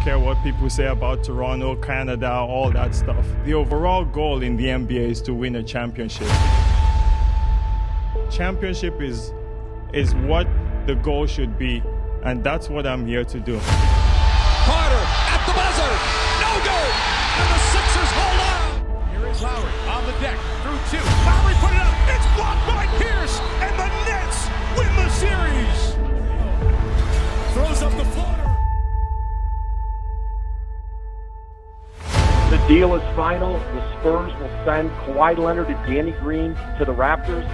care what people say about Toronto, Canada, all that stuff. The overall goal in the NBA is to win a championship. Championship is is what the goal should be, and that's what I'm here to do. Carter at the buzzer, no good, and the Sixers hold on. Here is Lowry on the deck through two. Lowry put it up. It's blocked by Pierce, and the Nets win the series. Deal is final. The Spurs will send Kawhi Leonard and Danny Green to the Raptors.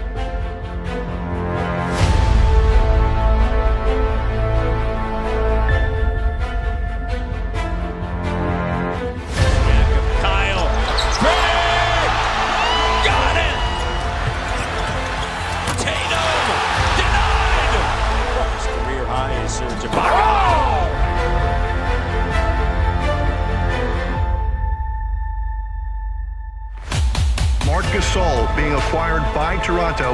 Marc Gasol being acquired by Toronto.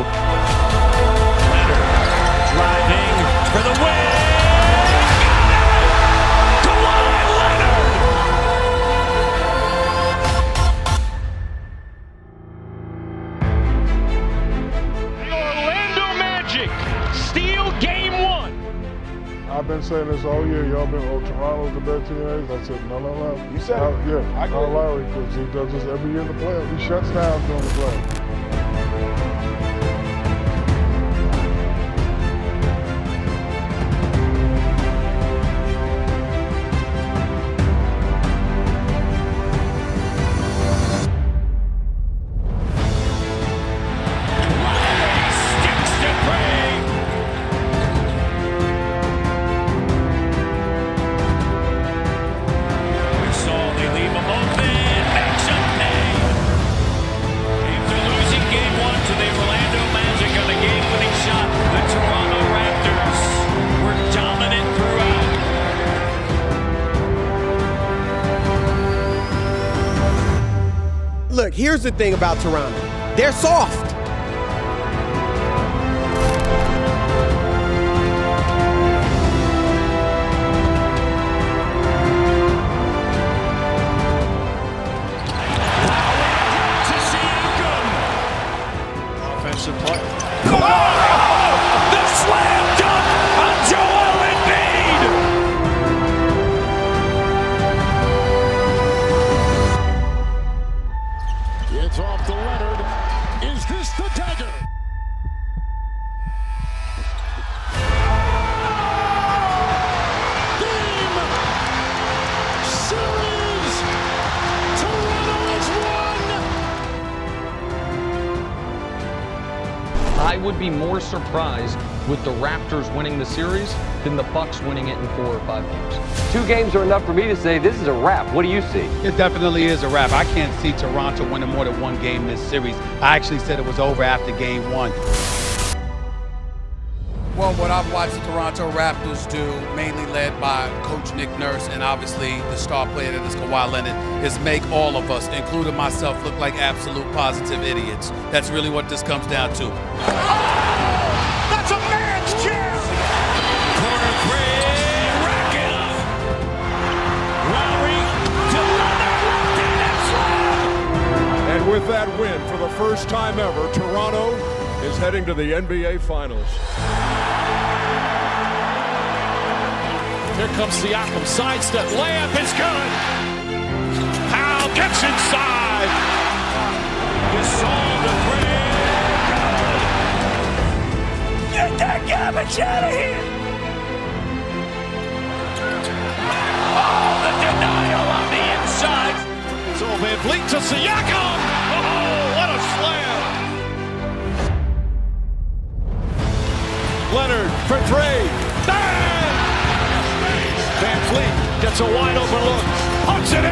Leonard driving for the win. Got! Kawhi Leonard. The Orlando Magic steal game one. I've been saying this all year. Y'all been, oh, Toronto's the best team I said, no, no, no. You said it. yeah, I. Kyle Lowry, because he does this every year in the playoffs. He shuts down during the playoffs. Here's the thing about Toronto. They're soft. I would be more surprised with the Raptors winning the series than the Bucks winning it in four or five games. Two games are enough for me to say this is a wrap. What do you see? It definitely is a wrap. I can't see Toronto winning more than one game this series. I actually said it was over after game one. Well, what I've watched the Toronto Raptors do, mainly led by Coach Nick Nurse and obviously the star player that is Kawhi Leonard, is make all of us, including myself, look like absolute positive idiots. That's really what this comes down to. That's a man's chance. Corner three, rack it up. Lowry to Leonard, and slam. And with that win for the first time ever, Toronto is heading to the NBA Finals. Here comes Siakam, sidestep, layup is good. Powell gets inside. Gasol to good. Get that garbage out of here. Oh, the denial on the inside. So VanVleet to Siakam. Oh, what a slam. Leonard for three. Gets a wide open look. Puts it in.